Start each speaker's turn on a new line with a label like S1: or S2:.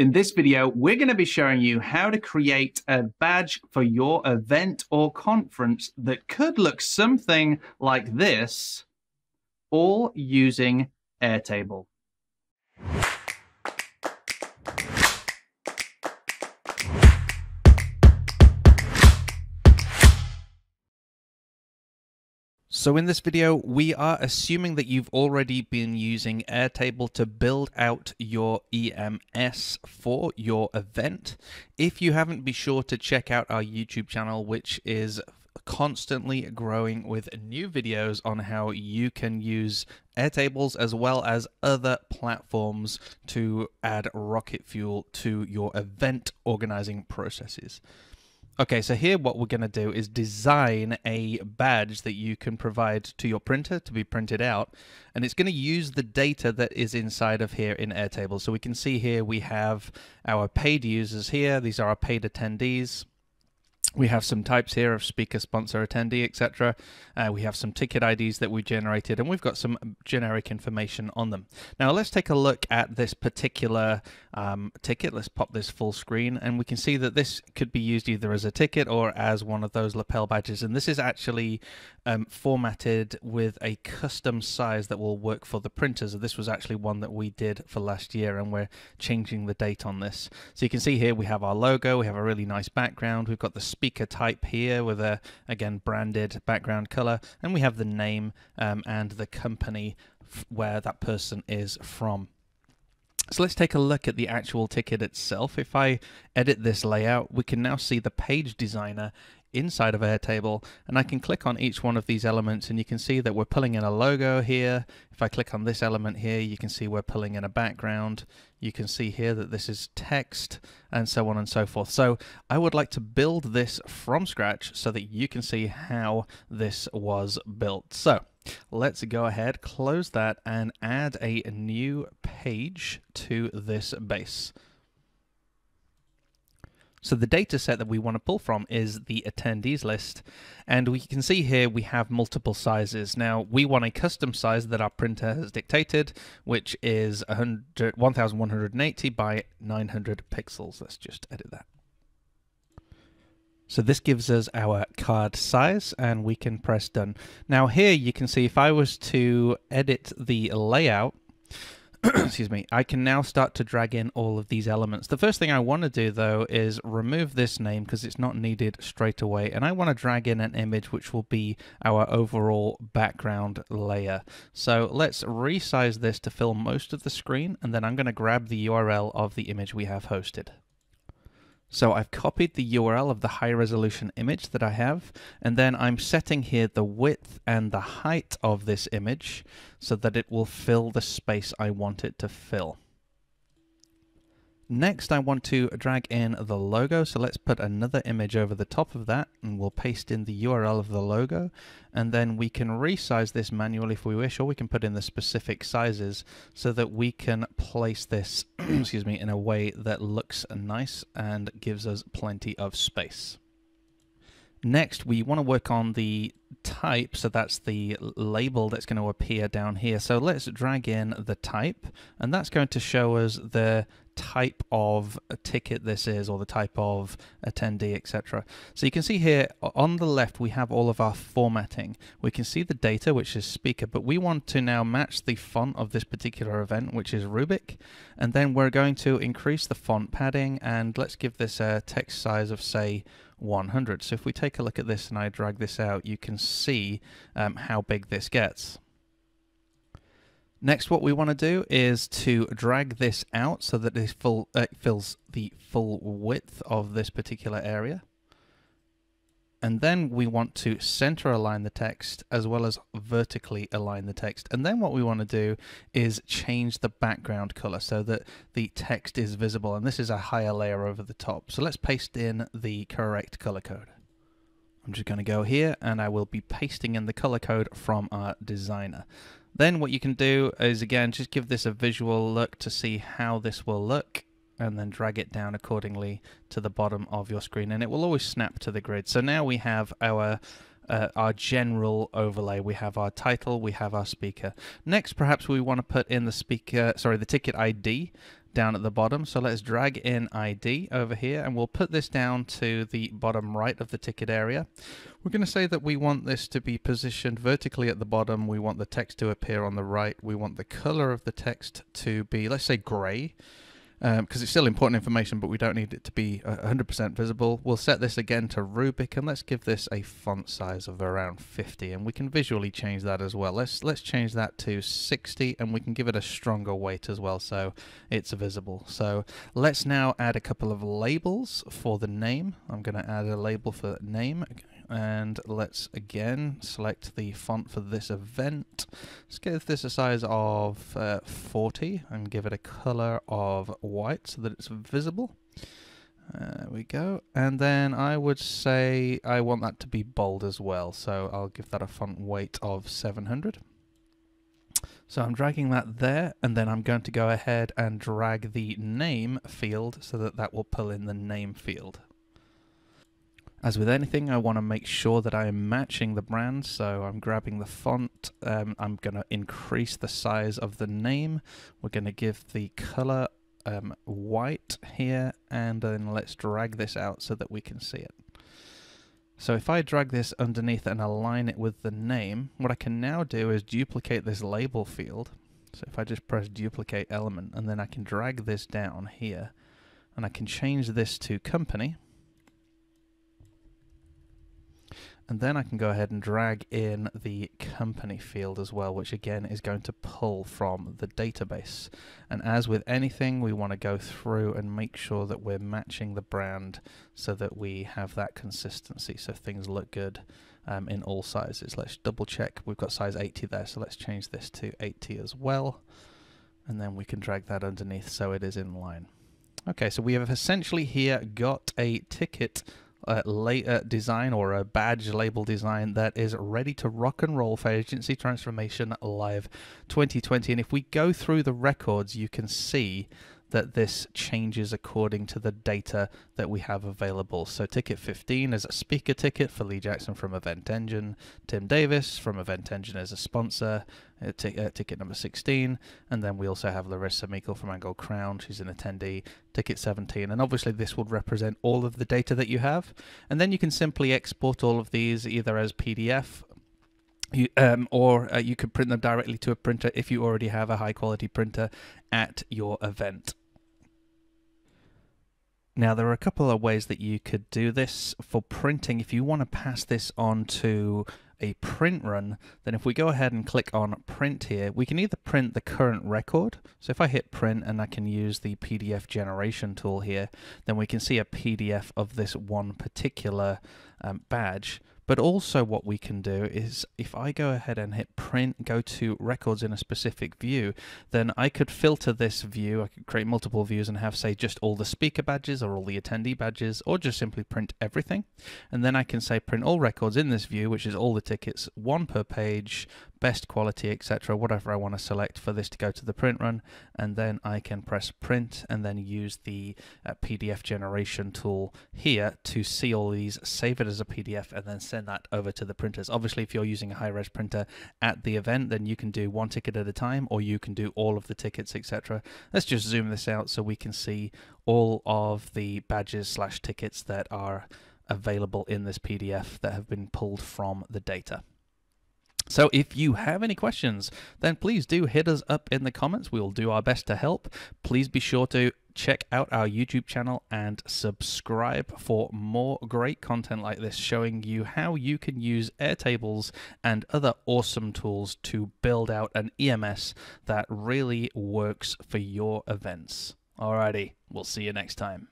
S1: In this video, we're going to be showing you how to create a badge for your event or conference that could look something like this, all using Airtable. So in this video, we are assuming that you've already been using Airtable to build out your EMS for your event. If you haven't, be sure to check out our YouTube channel, which is constantly growing with new videos on how you can use Airtables as well as other platforms to add rocket fuel to your event organizing processes. Okay, so here what we're going to do is design a badge that you can provide to your printer to be printed out. And it's going to use the data that is inside of here in Airtable. So we can see here we have our paid users here. These are our paid attendees. We have some types here of speaker, sponsor, attendee, etc. Uh, we have some ticket IDs that we generated, and we've got some generic information on them. Now let's take a look at this particular um, ticket. Let's pop this full screen, and we can see that this could be used either as a ticket or as one of those lapel badges. And this is actually um, formatted with a custom size that will work for the printers. This was actually one that we did for last year, and we're changing the date on this. So you can see here we have our logo, we have a really nice background, we've got the speaker type here with a, again, branded background color, and we have the name um, and the company where that person is from. So let's take a look at the actual ticket itself. If I edit this layout, we can now see the page designer inside of Airtable and I can click on each one of these elements and you can see that we're pulling in a logo here. If I click on this element here, you can see we're pulling in a background. You can see here that this is text and so on and so forth. So I would like to build this from scratch so that you can see how this was built. So let's go ahead, close that and add a new page to this base. So the data set that we want to pull from is the attendees list. And we can see here we have multiple sizes. Now we want a custom size that our printer has dictated, which is 1180 by 900 pixels. Let's just edit that. So this gives us our card size and we can press done. Now here you can see if I was to edit the layout, excuse me, I can now start to drag in all of these elements. The first thing I want to do though is remove this name because it's not needed straight away and I want to drag in an image which will be our overall background layer. So let's resize this to fill most of the screen and then I'm going to grab the URL of the image we have hosted. So I've copied the URL of the high resolution image that I have, and then I'm setting here the width and the height of this image so that it will fill the space I want it to fill. Next, I want to drag in the logo. So let's put another image over the top of that and we'll paste in the URL of the logo. And then we can resize this manually if we wish, or we can put in the specific sizes so that we can place this, excuse me, in a way that looks nice and gives us plenty of space. Next, we want to work on the type, so that's the label that's going to appear down here. So let's drag in the type, and that's going to show us the type of ticket this is or the type of attendee etc so you can see here on the left we have all of our formatting. We can see the data which is speaker but we want to now match the font of this particular event which is Rubik. And then we're going to increase the font padding and let's give this a text size of say 100 so if we take a look at this and I drag this out you can see um, how big this gets Next, what we want to do is to drag this out so that it full, uh, fills the full width of this particular area. And then we want to center align the text as well as vertically align the text. And then what we want to do is change the background color so that the text is visible. And this is a higher layer over the top. So let's paste in the correct color code. I'm just going to go here and I will be pasting in the color code from our designer. Then what you can do is again just give this a visual look to see how this will look and then drag it down accordingly to the bottom of your screen and it will always snap to the grid. So now we have our uh, our general overlay. We have our title, we have our speaker. Next, perhaps we want to put in the speaker, sorry, the ticket ID down at the bottom. So let's drag in ID over here and we'll put this down to the bottom right of the ticket area. We're going to say that we want this to be positioned vertically at the bottom. We want the text to appear on the right. We want the color of the text to be, let's say, gray because um, it's still important information, but we don't need it to be 100% visible. We'll set this again to Rubik, and let's give this a font size of around 50, and we can visually change that as well. Let's let's change that to 60, and we can give it a stronger weight as well, so it's visible. So let's now add a couple of labels for the name. I'm going to add a label for name and let's again select the font for this event. Let's give this a size of uh, 40 and give it a color of white so that it's visible. There we go. And then I would say I want that to be bold as well. So I'll give that a font weight of 700. So I'm dragging that there, and then I'm going to go ahead and drag the name field so that that will pull in the name field. As with anything, I want to make sure that I am matching the brand, so I'm grabbing the font, um, I'm going to increase the size of the name, we're going to give the color um, white here, and then let's drag this out so that we can see it. So if I drag this underneath and align it with the name, what I can now do is duplicate this label field. So if I just press duplicate element, and then I can drag this down here, and I can change this to company, And then I can go ahead and drag in the company field as well, which again is going to pull from the database. And as with anything, we want to go through and make sure that we're matching the brand so that we have that consistency so things look good um, in all sizes. Let's double check. We've got size 80 there, so let's change this to 80 as well. And then we can drag that underneath so it is in line. Okay, so we have essentially here got a ticket uh, later design or a badge label design that is ready to rock and roll for Agency Transformation Live 2020. And if we go through the records, you can see that this changes according to the data that we have available. So ticket 15 is a speaker ticket for Lee Jackson from Event Engine, Tim Davis from Event Engine as a sponsor, uh, uh, ticket number 16, and then we also have Larissa Meikle from Angled Crown, she's an attendee, ticket 17, and obviously this would represent all of the data that you have, and then you can simply export all of these either as PDF you, um, or uh, you could print them directly to a printer if you already have a high quality printer at your event. Now, there are a couple of ways that you could do this for printing. If you want to pass this on to a print run, then if we go ahead and click on print here, we can either print the current record. So if I hit print and I can use the PDF generation tool here, then we can see a PDF of this one particular um, badge. But also what we can do is if I go ahead and hit print, go to records in a specific view, then I could filter this view. I could create multiple views and have say just all the speaker badges or all the attendee badges or just simply print everything. And then I can say print all records in this view, which is all the tickets, one per page, best quality, etc., whatever I want to select for this to go to the print run, and then I can press print and then use the uh, PDF generation tool here to see all these, save it as a PDF, and then send that over to the printers. Obviously, if you're using a high-res printer at the event, then you can do one ticket at a time, or you can do all of the tickets, etc. Let's just zoom this out so we can see all of the badges slash tickets that are available in this PDF that have been pulled from the data. So if you have any questions, then please do hit us up in the comments. We will do our best to help. Please be sure to check out our YouTube channel and subscribe for more great content like this showing you how you can use Airtables and other awesome tools to build out an EMS that really works for your events. Alrighty, we'll see you next time.